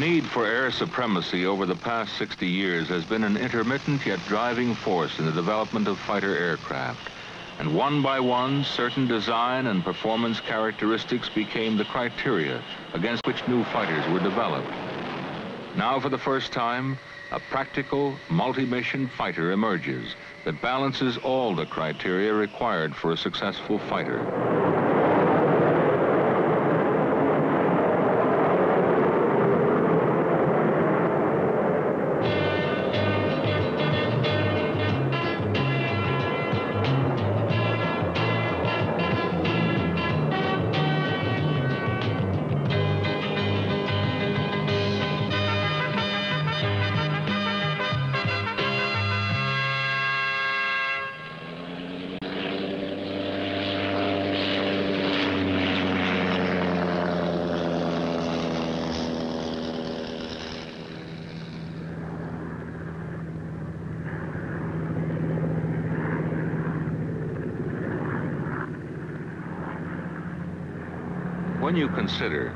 need for air supremacy over the past 60 years has been an intermittent yet driving force in the development of fighter aircraft. And one by one, certain design and performance characteristics became the criteria against which new fighters were developed. Now, for the first time, a practical, multi-mission fighter emerges that balances all the criteria required for a successful fighter. When you consider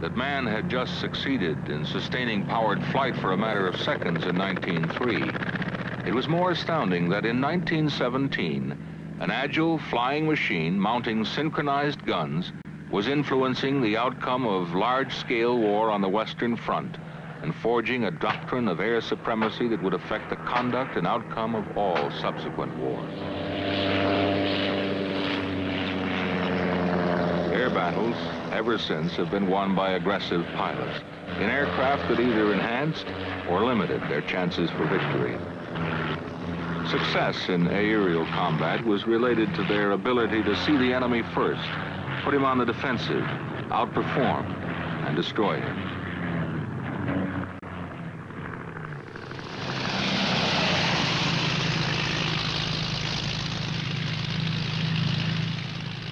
that man had just succeeded in sustaining powered flight for a matter of seconds in 1903, it was more astounding that in 1917, an agile flying machine mounting synchronized guns was influencing the outcome of large-scale war on the Western Front and forging a doctrine of air supremacy that would affect the conduct and outcome of all subsequent wars. Air battles ever since have been won by aggressive pilots in aircraft that either enhanced or limited their chances for victory. Success in aerial combat was related to their ability to see the enemy first, put him on the defensive, outperform, and destroy him.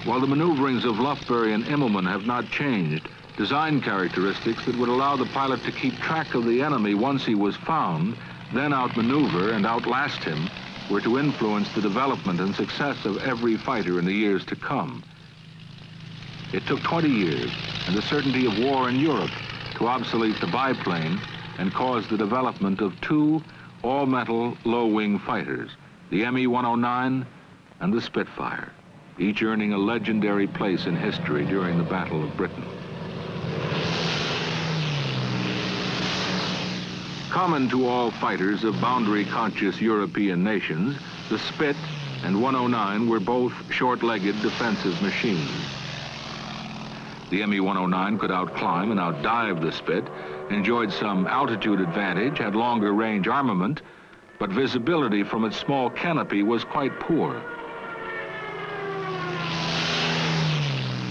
While the maneuverings of Lufbery and Immelmann have not changed, design characteristics that would allow the pilot to keep track of the enemy once he was found, then outmaneuver and outlast him, were to influence the development and success of every fighter in the years to come. It took 20 years and the certainty of war in Europe to obsolete the biplane and cause the development of two all-metal low-wing fighters, the Me-109 and the Spitfire each earning a legendary place in history during the Battle of Britain. Common to all fighters of boundary-conscious European nations, the Spit and 109 were both short-legged defensive machines. The Me-109 could outclimb and outdive the Spit, enjoyed some altitude advantage, had longer range armament, but visibility from its small canopy was quite poor.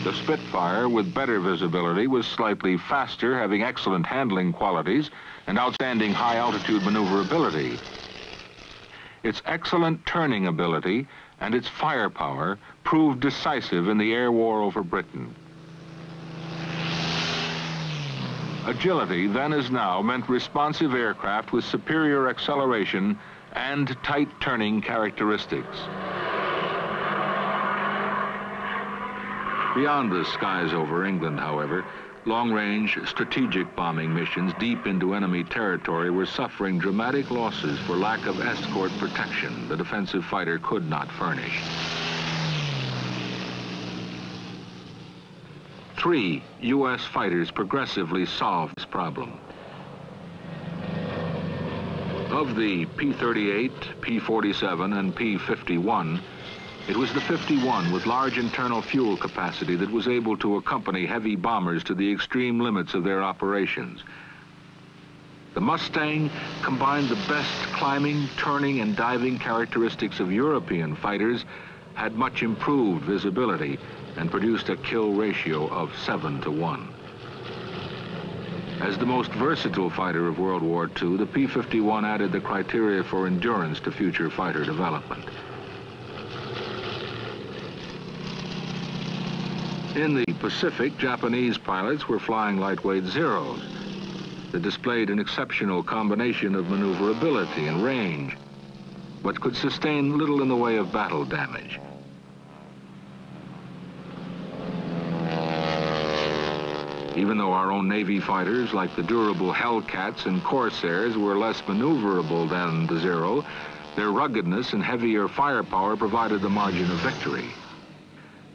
The Spitfire, with better visibility, was slightly faster, having excellent handling qualities and outstanding high-altitude maneuverability. Its excellent turning ability and its firepower proved decisive in the air war over Britain. Agility, then as now, meant responsive aircraft with superior acceleration and tight turning characteristics. Beyond the skies over England, however, long-range strategic bombing missions deep into enemy territory were suffering dramatic losses for lack of escort protection the defensive fighter could not furnish. Three U.S. fighters progressively solved this problem. Of the P-38, P-47, and P-51, it was the 51 with large internal fuel capacity that was able to accompany heavy bombers to the extreme limits of their operations. The Mustang combined the best climbing, turning, and diving characteristics of European fighters, had much improved visibility, and produced a kill ratio of 7 to 1. As the most versatile fighter of World War II, the P-51 added the criteria for endurance to future fighter development. In the Pacific, Japanese pilots were flying lightweight Zeros that displayed an exceptional combination of maneuverability and range, but could sustain little in the way of battle damage. Even though our own Navy fighters, like the durable Hellcats and Corsairs, were less maneuverable than the Zero, their ruggedness and heavier firepower provided the margin of victory.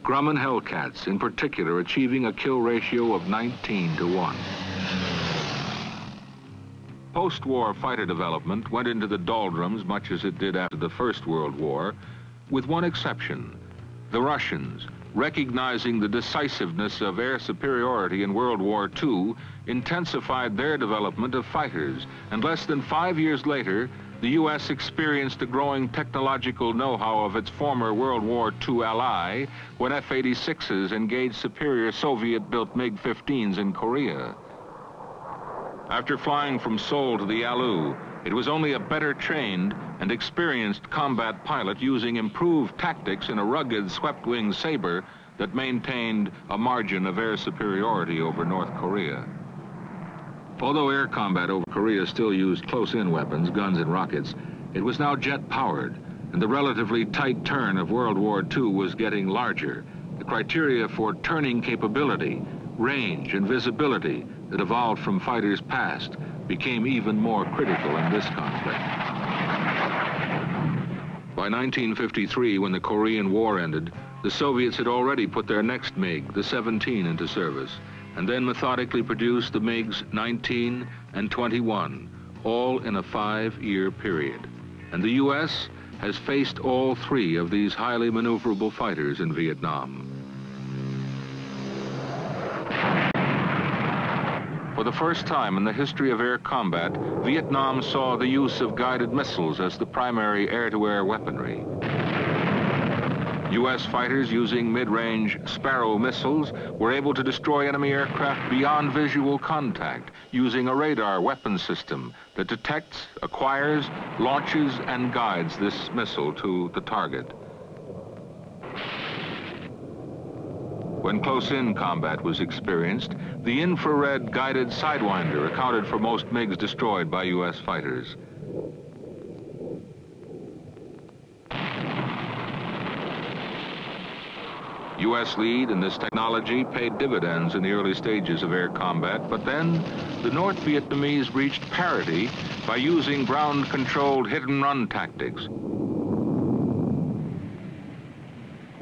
Grumman Hellcats, in particular, achieving a kill ratio of 19 to 1. Post-war fighter development went into the doldrums much as it did after the First World War, with one exception. The Russians, recognizing the decisiveness of air superiority in World War II, intensified their development of fighters, and less than five years later, the U.S. experienced the growing technological know-how of its former World War II ally when F-86s engaged superior Soviet-built MiG-15s in Korea. After flying from Seoul to the Yalu, it was only a better trained and experienced combat pilot using improved tactics in a rugged swept-wing Sabre that maintained a margin of air superiority over North Korea. Although air combat over Korea still used close-in weapons, guns and rockets, it was now jet-powered, and the relatively tight turn of World War II was getting larger. The criteria for turning capability, range, and visibility that evolved from fighters past became even more critical in this conflict. By 1953, when the Korean War ended, the Soviets had already put their next MiG, the 17, into service, and then methodically produced the MiGs 19 and 21, all in a five-year period. And the U.S. has faced all three of these highly maneuverable fighters in Vietnam. For the first time in the history of air combat, Vietnam saw the use of guided missiles as the primary air-to-air -air weaponry. U.S. fighters using mid-range Sparrow missiles were able to destroy enemy aircraft beyond visual contact using a radar weapon system that detects, acquires, launches, and guides this missile to the target. When close-in combat was experienced, the infrared guided Sidewinder accounted for most MiGs destroyed by U.S. fighters. U.S. lead in this technology paid dividends in the early stages of air combat, but then the North Vietnamese reached parity by using ground-controlled hit-and-run tactics.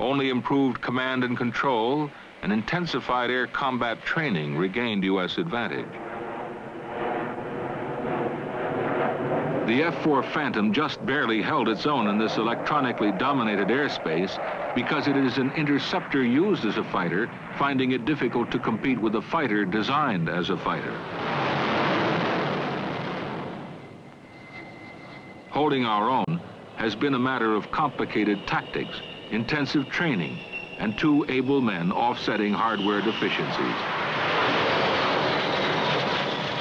Only improved command and control and intensified air combat training regained U.S. advantage. The F-4 Phantom just barely held its own in this electronically dominated airspace because it is an interceptor used as a fighter, finding it difficult to compete with a fighter designed as a fighter. Holding our own has been a matter of complicated tactics intensive training, and two able men offsetting hardware deficiencies.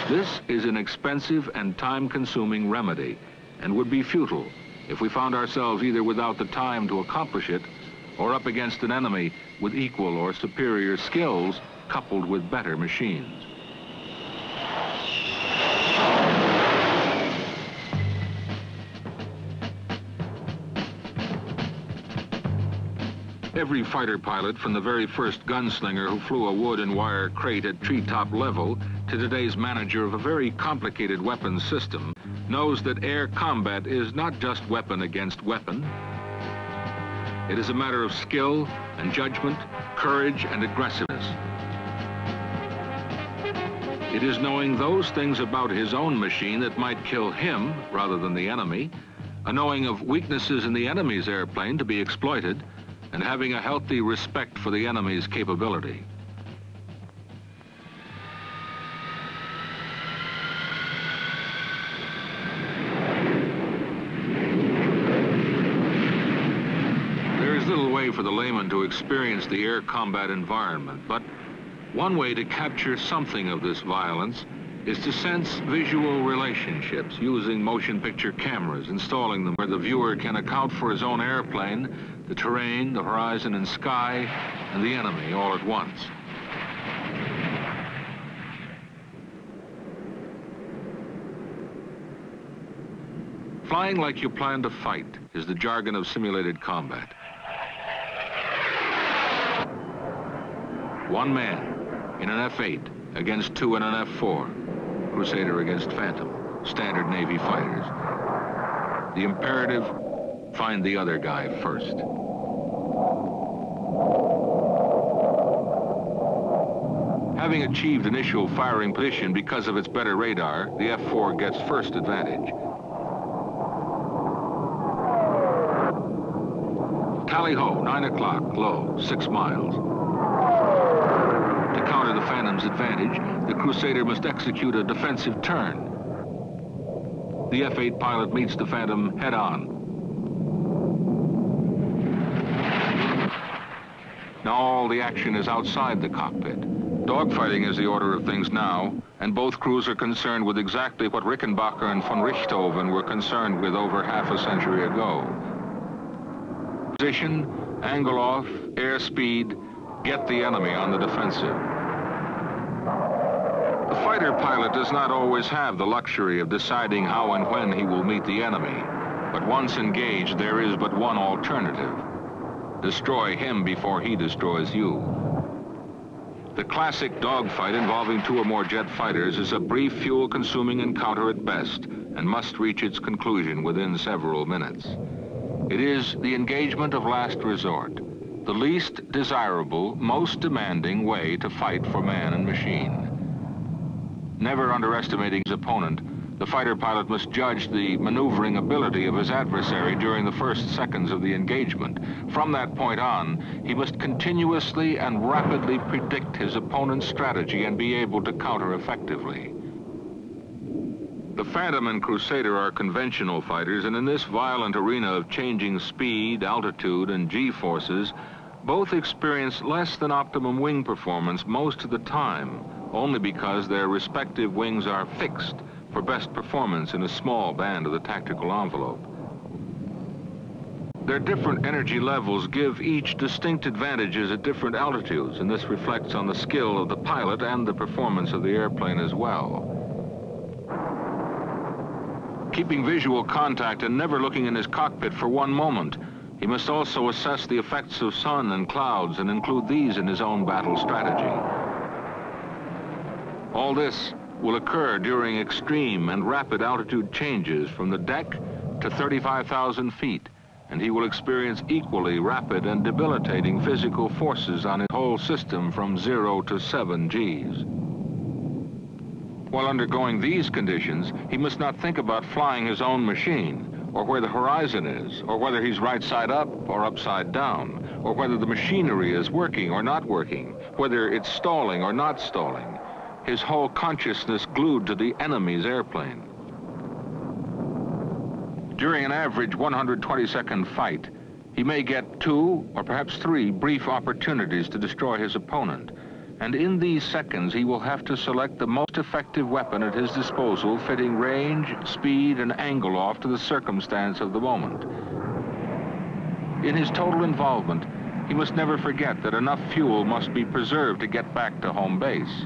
This is an expensive and time-consuming remedy and would be futile if we found ourselves either without the time to accomplish it or up against an enemy with equal or superior skills coupled with better machines. Every fighter pilot, from the very first gunslinger who flew a wood and wire crate at treetop level to today's manager of a very complicated weapons system, knows that air combat is not just weapon against weapon. It is a matter of skill and judgment, courage and aggressiveness. It is knowing those things about his own machine that might kill him rather than the enemy, a knowing of weaknesses in the enemy's airplane to be exploited, and having a healthy respect for the enemy's capability. There is little way for the layman to experience the air combat environment, but one way to capture something of this violence is to sense visual relationships using motion picture cameras, installing them where the viewer can account for his own airplane, the terrain, the horizon and sky, and the enemy all at once. Flying like you plan to fight is the jargon of simulated combat. One man in an F-8 against two in an F-4. Crusader against Phantom, standard Navy fighters. The imperative, find the other guy first. Having achieved initial firing position because of its better radar, the F-4 gets first advantage. Tally-ho, 9 o'clock, low, 6 miles. To counter the Phantom's advantage, the Crusader must execute a defensive turn. The F-8 pilot meets the Phantom head-on. Now all the action is outside the cockpit. Dogfighting is the order of things now, and both crews are concerned with exactly what Rickenbacker and von Richthofen were concerned with over half a century ago. Position, angle off, airspeed, get the enemy on the defensive. Fighter pilot does not always have the luxury of deciding how and when he will meet the enemy, but once engaged, there is but one alternative. Destroy him before he destroys you. The classic dogfight involving two or more jet fighters is a brief fuel-consuming encounter at best and must reach its conclusion within several minutes. It is the engagement of last resort, the least desirable, most demanding way to fight for man and machine. Never underestimating his opponent, the fighter pilot must judge the maneuvering ability of his adversary during the first seconds of the engagement. From that point on, he must continuously and rapidly predict his opponent's strategy and be able to counter effectively. The Phantom and Crusader are conventional fighters, and in this violent arena of changing speed, altitude, and G-forces, both experience less than optimum wing performance most of the time, only because their respective wings are fixed for best performance in a small band of the tactical envelope. Their different energy levels give each distinct advantages at different altitudes, and this reflects on the skill of the pilot and the performance of the airplane as well. Keeping visual contact and never looking in his cockpit for one moment, he must also assess the effects of sun and clouds and include these in his own battle strategy. All this will occur during extreme and rapid altitude changes from the deck to 35,000 feet, and he will experience equally rapid and debilitating physical forces on his whole system from zero to seven Gs. While undergoing these conditions, he must not think about flying his own machine, or where the horizon is, or whether he's right side up or upside down, or whether the machinery is working or not working, whether it's stalling or not stalling his whole consciousness glued to the enemy's airplane. During an average 120-second fight, he may get two or perhaps three brief opportunities to destroy his opponent. And in these seconds, he will have to select the most effective weapon at his disposal, fitting range, speed, and angle off to the circumstance of the moment. In his total involvement, he must never forget that enough fuel must be preserved to get back to home base.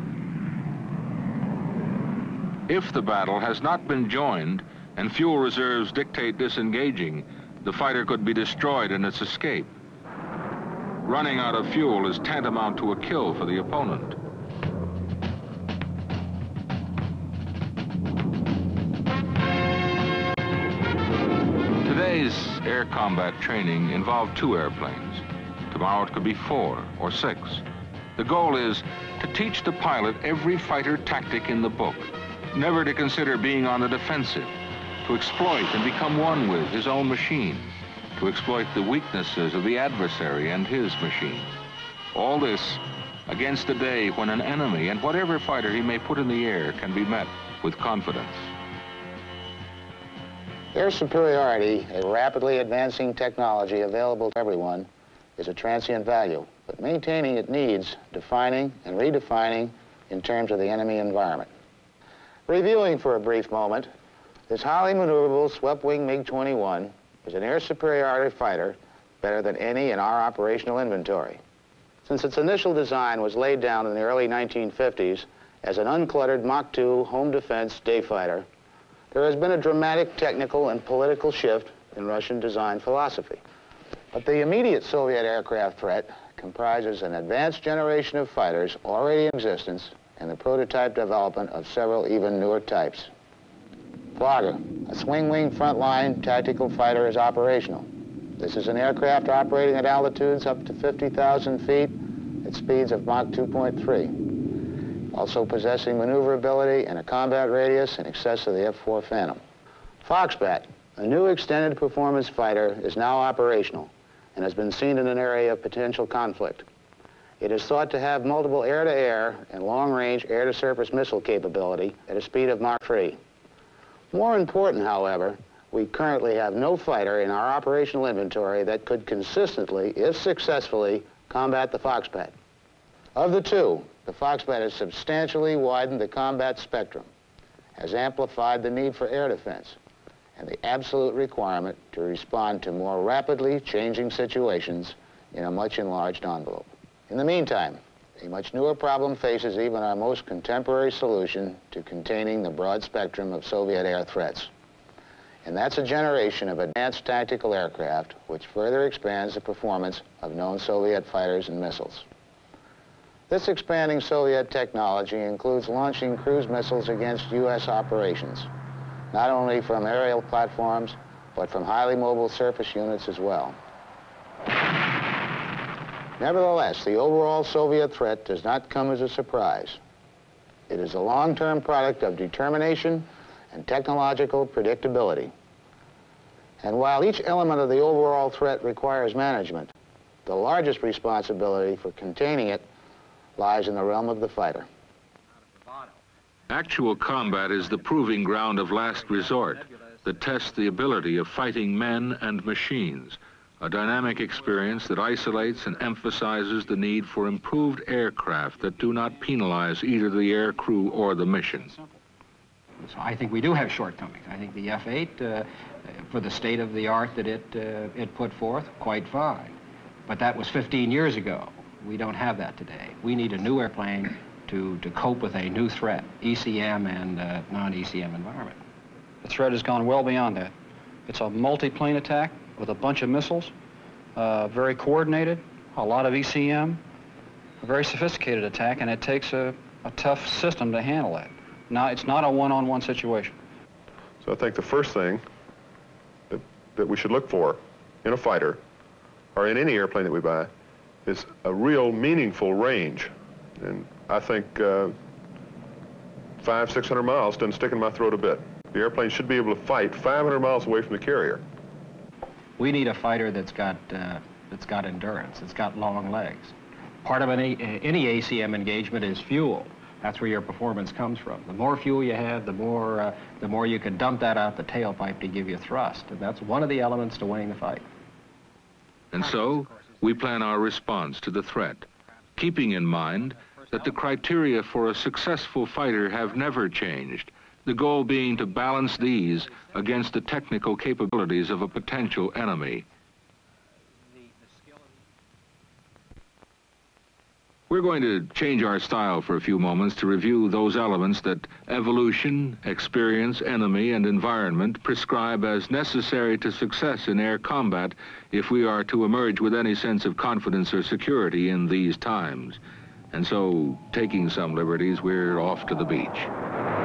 If the battle has not been joined and fuel reserves dictate disengaging, the fighter could be destroyed in its escape. Running out of fuel is tantamount to a kill for the opponent. Today's air combat training involved two airplanes. Tomorrow it could be four or six. The goal is to teach the pilot every fighter tactic in the book never to consider being on the defensive, to exploit and become one with his own machine, to exploit the weaknesses of the adversary and his machine. All this against a day when an enemy and whatever fighter he may put in the air can be met with confidence. Air superiority, a rapidly advancing technology available to everyone, is a transient value, but maintaining it needs defining and redefining in terms of the enemy environment. Reviewing for a brief moment, this highly maneuverable swept-wing MiG-21 is an air superiority fighter better than any in our operational inventory. Since its initial design was laid down in the early 1950s as an uncluttered Mach 2 home defense day fighter, there has been a dramatic technical and political shift in Russian design philosophy. But the immediate Soviet aircraft threat comprises an advanced generation of fighters already in existence and the prototype development of several even newer types. Flogger, a swing-wing frontline tactical fighter is operational. This is an aircraft operating at altitudes up to 50,000 feet at speeds of Mach 2.3, also possessing maneuverability and a combat radius in excess of the F-4 Phantom. Foxbat, a new extended performance fighter, is now operational and has been seen in an area of potential conflict. It is thought to have multiple air-to-air -air and long-range air-to-surface missile capability at a speed of Mach 3. More important, however, we currently have no fighter in our operational inventory that could consistently, if successfully, combat the Foxbat. Of the two, the Foxbat has substantially widened the combat spectrum, has amplified the need for air defense, and the absolute requirement to respond to more rapidly changing situations in a much enlarged envelope. In the meantime, a much newer problem faces even our most contemporary solution to containing the broad spectrum of Soviet air threats. And that's a generation of advanced tactical aircraft which further expands the performance of known Soviet fighters and missiles. This expanding Soviet technology includes launching cruise missiles against U.S. operations, not only from aerial platforms, but from highly mobile surface units as well. Nevertheless, the overall Soviet threat does not come as a surprise. It is a long-term product of determination and technological predictability. And while each element of the overall threat requires management, the largest responsibility for containing it lies in the realm of the fighter. Actual combat is the proving ground of last resort that tests the ability of fighting men and machines a dynamic experience that isolates and emphasizes the need for improved aircraft that do not penalize either the air crew or the mission. So I think we do have shortcomings. I think the F-8, uh, for the state of the art that it, uh, it put forth, quite fine. But that was 15 years ago. We don't have that today. We need a new airplane to, to cope with a new threat, ECM and uh, non-ECM environment. The threat has gone well beyond that. It's a multi-plane attack with a bunch of missiles, uh, very coordinated, a lot of ECM, a very sophisticated attack, and it takes a, a tough system to handle that. Now, it's not a one-on-one -on -one situation. So I think the first thing that, that we should look for in a fighter or in any airplane that we buy is a real meaningful range. And I think uh, five, 600 miles doesn't stick in my throat a bit. The airplane should be able to fight 500 miles away from the carrier. We need a fighter that's got, uh, that's got endurance, it's got long legs. Part of any, any ACM engagement is fuel. That's where your performance comes from. The more fuel you have, the more, uh, the more you can dump that out the tailpipe to give you thrust. And that's one of the elements to winning the fight. And so, we plan our response to the threat, keeping in mind that the criteria for a successful fighter have never changed, the goal being to balance these against the technical capabilities of a potential enemy. We're going to change our style for a few moments to review those elements that evolution, experience, enemy, and environment prescribe as necessary to success in air combat if we are to emerge with any sense of confidence or security in these times. And so, taking some liberties, we're off to the beach.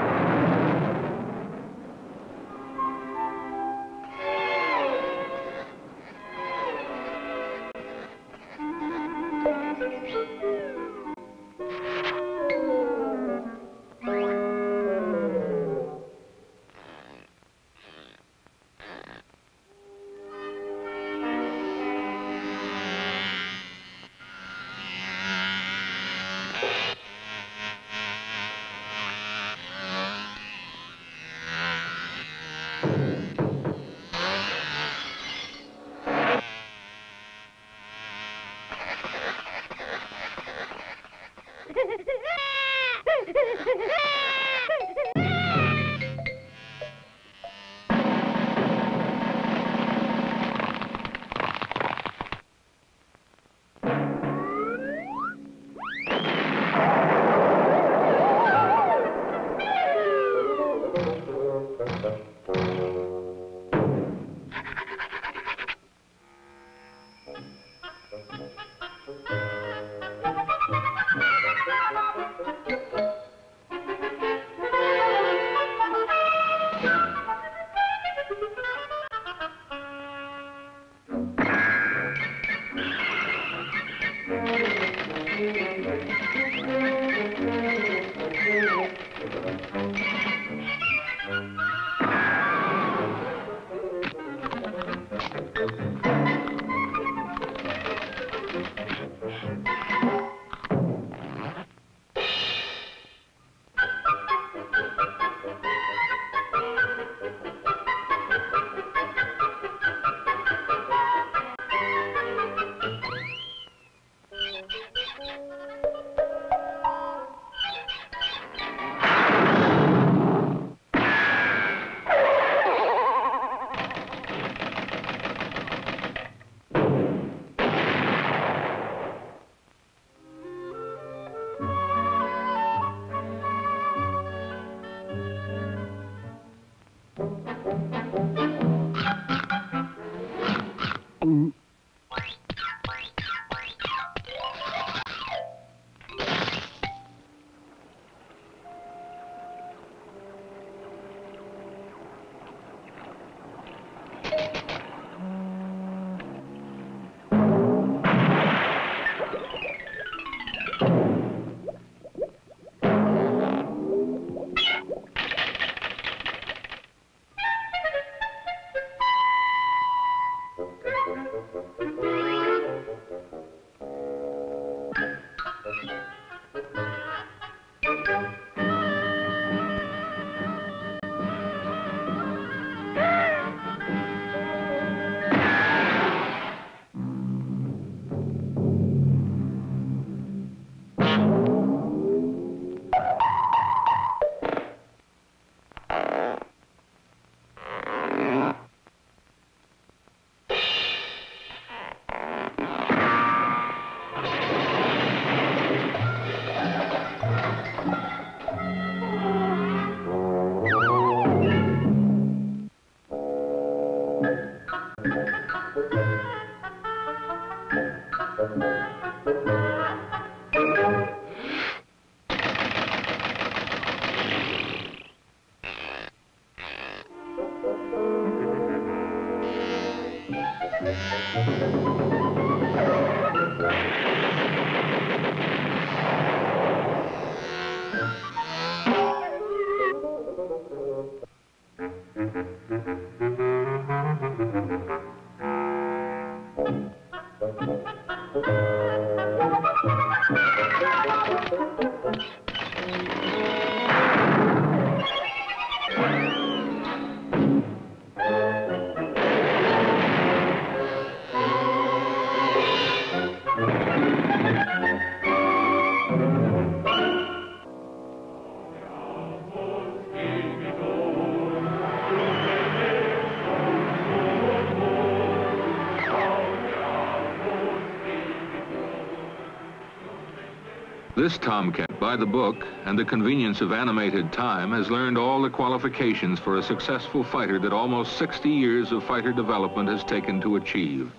This Tomcat, by the book and the convenience of animated time, has learned all the qualifications for a successful fighter that almost 60 years of fighter development has taken to achieve.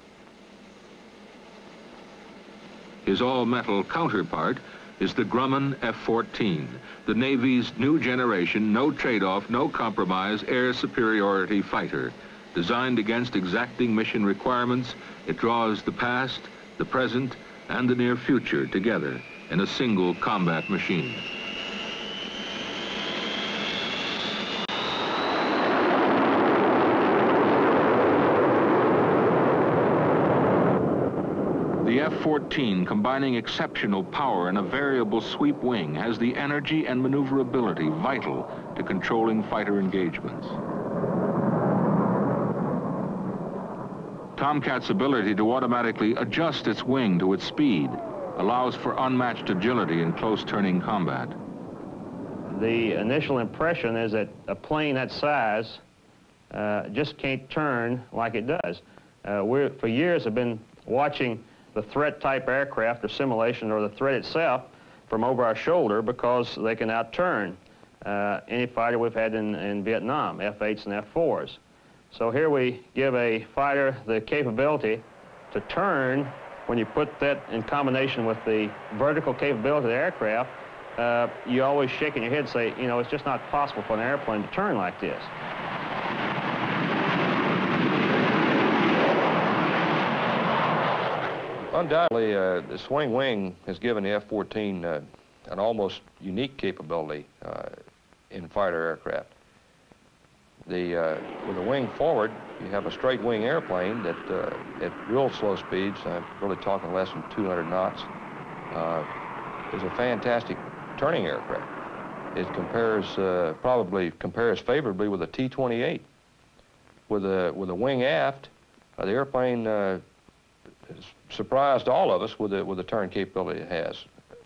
His all-metal counterpart is the Grumman F-14, the Navy's new generation, no trade-off, no compromise air superiority fighter. Designed against exacting mission requirements, it draws the past, the present, and the near future together in a single combat machine. The F-14, combining exceptional power and a variable sweep wing, has the energy and maneuverability vital to controlling fighter engagements. Tomcat's ability to automatically adjust its wing to its speed allows for unmatched agility in close turning combat. The initial impression is that a plane that size uh, just can't turn like it does. Uh, we for years have been watching the threat type aircraft or simulation or the threat itself from over our shoulder because they can outturn uh, any fighter we've had in, in Vietnam, F-8s and F-4s. So here we give a fighter the capability to turn when you put that in combination with the vertical capability of the aircraft, uh, you always shaking your head and say, you know, it's just not possible for an airplane to turn like this. Undoubtedly, uh, the swing wing has given the F-14 uh, an almost unique capability. Uh, in fighter aircraft. The, uh, with the wing forward, you have a straight wing airplane that uh, at real slow speeds, I'm really talking less than 200 knots, uh, is a fantastic turning aircraft. It compares, uh, probably compares favorably with a T-28. With a, with a wing aft, uh, the airplane surprised all of us with the, with the turn capability it has.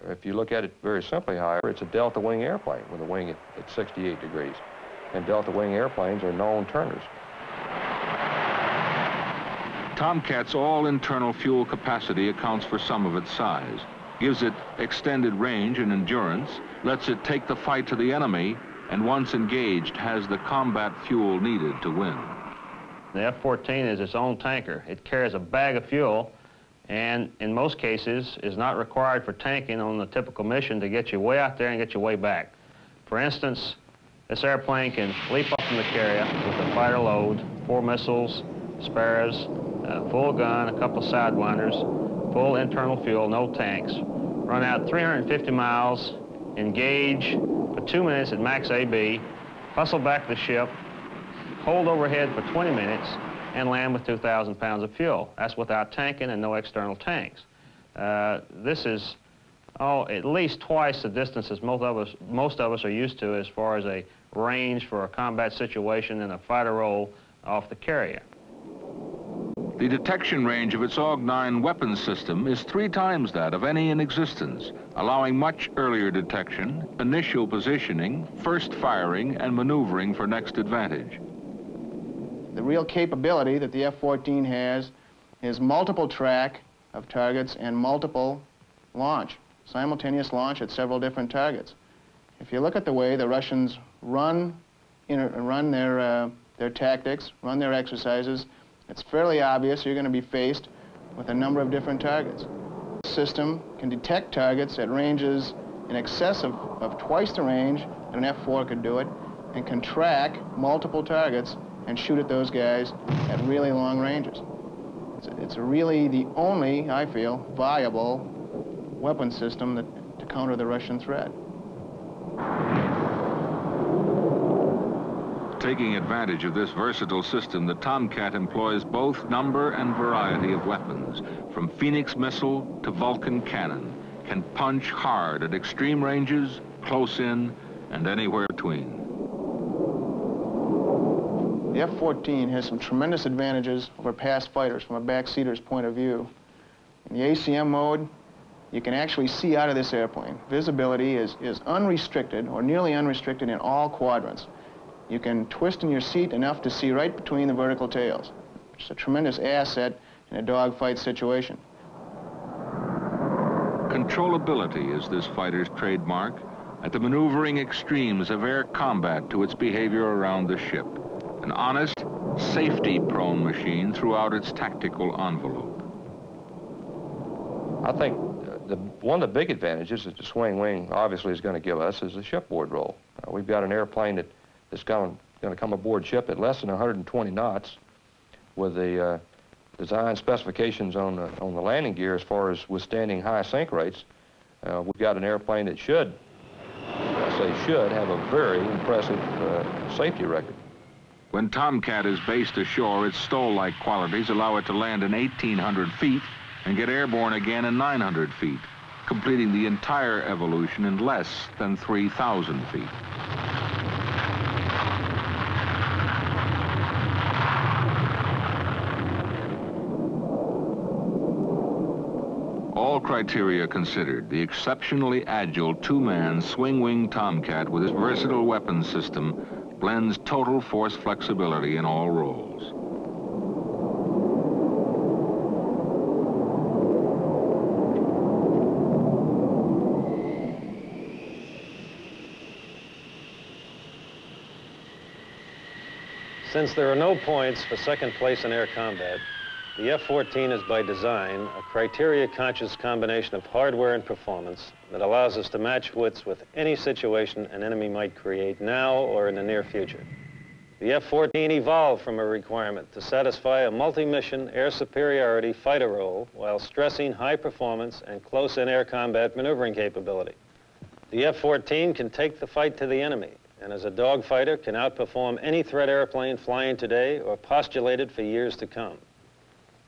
If you look at it very simply, however, it's a delta wing airplane with a wing at, at 68 degrees. And delta wing airplanes are known turners. Tomcat's all-internal fuel capacity accounts for some of its size, gives it extended range and endurance, lets it take the fight to the enemy, and once engaged, has the combat fuel needed to win. The F-14 is its own tanker. It carries a bag of fuel and in most cases is not required for tanking on the typical mission to get you way out there and get you way back. For instance, this airplane can leap up from the carrier with a fighter load, four missiles, spares, a full gun, a couple sidewinders, full internal fuel, no tanks, run out 350 miles, engage for two minutes at max AB, hustle back the ship, hold overhead for 20 minutes, and land with 2,000 pounds of fuel. That's without tanking and no external tanks. Uh, this is oh, at least twice the distances most of, us, most of us are used to as far as a range for a combat situation in a fighter role off the carrier. The detection range of its AWG-9 weapons system is three times that of any in existence, allowing much earlier detection, initial positioning, first firing, and maneuvering for next advantage. The real capability that the F-14 has is multiple track of targets and multiple launch, simultaneous launch at several different targets. If you look at the way the Russians run, run their, uh, their tactics, run their exercises, it's fairly obvious you're going to be faced with a number of different targets. The system can detect targets at ranges in excess of, of twice the range that an F-4 could do it, and can track multiple targets and shoot at those guys at really long ranges. It's, it's really the only, I feel, viable weapon system that, to counter the Russian threat. Taking advantage of this versatile system, the Tomcat employs both number and variety of weapons, from Phoenix missile to Vulcan cannon, can punch hard at extreme ranges, close in, and anywhere between. The F-14 has some tremendous advantages over past fighters from a backseater's point of view. In the ACM mode, you can actually see out of this airplane. Visibility is, is unrestricted or nearly unrestricted in all quadrants you can twist in your seat enough to see right between the vertical tails, which is a tremendous asset in a dogfight situation. Controllability is this fighter's trademark at the maneuvering extremes of air combat to its behavior around the ship. An honest, safety-prone machine throughout its tactical envelope. I think the, one of the big advantages that the swing wing obviously is going to give us is the shipboard role. Uh, we've got an airplane that that's going to come aboard ship at less than 120 knots with the uh, design specifications on the, on the landing gear as far as withstanding high sink rates. Uh, we've got an airplane that should, I say should, have a very impressive uh, safety record. When Tomcat is based ashore, its STOL-like qualities allow it to land in 1,800 feet and get airborne again in 900 feet, completing the entire evolution in less than 3,000 feet. All criteria considered, the exceptionally agile two-man swing-wing Tomcat with its versatile weapons system blends total force flexibility in all roles. Since there are no points for second place in air combat, the F-14 is by design a criteria-conscious combination of hardware and performance that allows us to match wits with any situation an enemy might create now or in the near future. The F-14 evolved from a requirement to satisfy a multi-mission air superiority fighter role while stressing high performance and close-in air combat maneuvering capability. The F-14 can take the fight to the enemy and as a dogfighter can outperform any threat airplane flying today or postulated for years to come.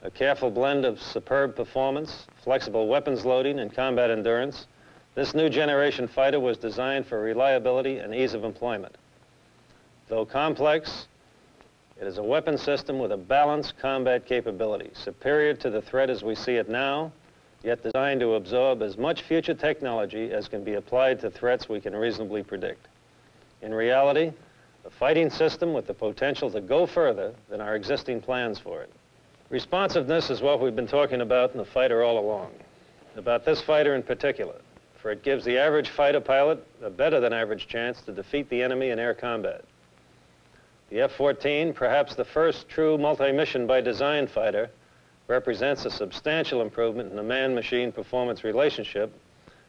A careful blend of superb performance, flexible weapons loading, and combat endurance, this new generation fighter was designed for reliability and ease of employment. Though complex, it is a weapon system with a balanced combat capability, superior to the threat as we see it now, yet designed to absorb as much future technology as can be applied to threats we can reasonably predict. In reality, a fighting system with the potential to go further than our existing plans for it. Responsiveness is what we've been talking about in the fighter all along, about this fighter in particular, for it gives the average fighter pilot a better than average chance to defeat the enemy in air combat. The F-14, perhaps the first true multi-mission by design fighter, represents a substantial improvement in the man-machine performance relationship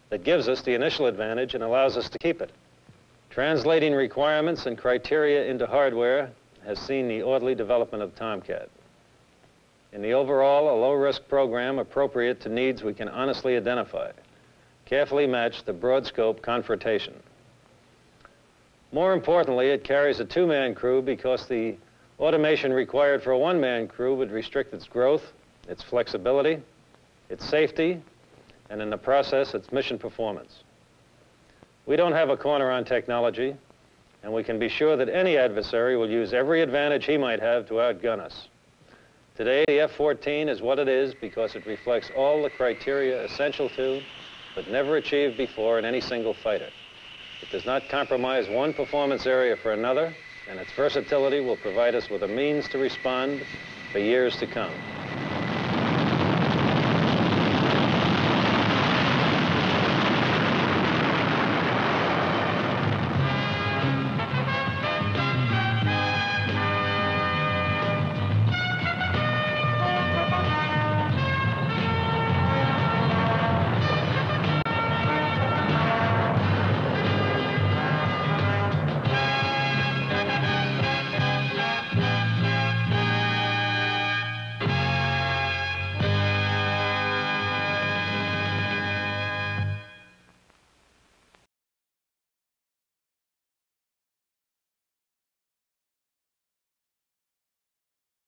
that gives us the initial advantage and allows us to keep it. Translating requirements and criteria into hardware has seen the orderly development of Tomcat. In the overall, a low-risk program appropriate to needs we can honestly identify, carefully match the broad-scope confrontation. More importantly, it carries a two-man crew because the automation required for a one-man crew would restrict its growth, its flexibility, its safety, and in the process, its mission performance. We don't have a corner on technology, and we can be sure that any adversary will use every advantage he might have to outgun us. Today, the F-14 is what it is because it reflects all the criteria essential to, but never achieved before in any single fighter. It does not compromise one performance area for another, and its versatility will provide us with a means to respond for years to come.